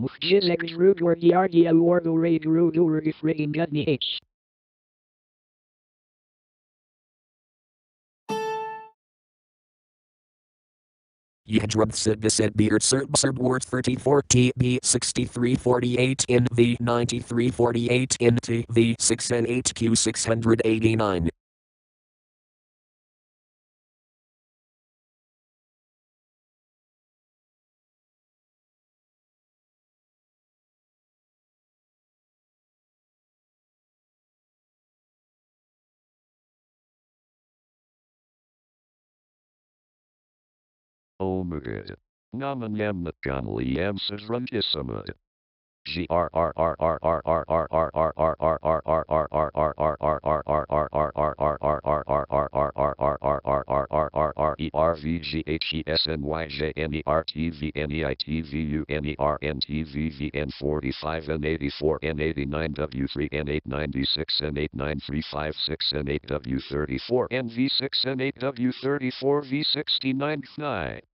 Mukhjizek Zrugur Yargia Wargure Grugur Ifrain Gudnich. Yedrub Sidbisid Beard Serb Serb Word 34 TB 6348 in V 9348 in TV 6 and 8Q 689. omagad. Namanyamat Ganli M. Sisrantisamad. forty-five.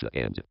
To end.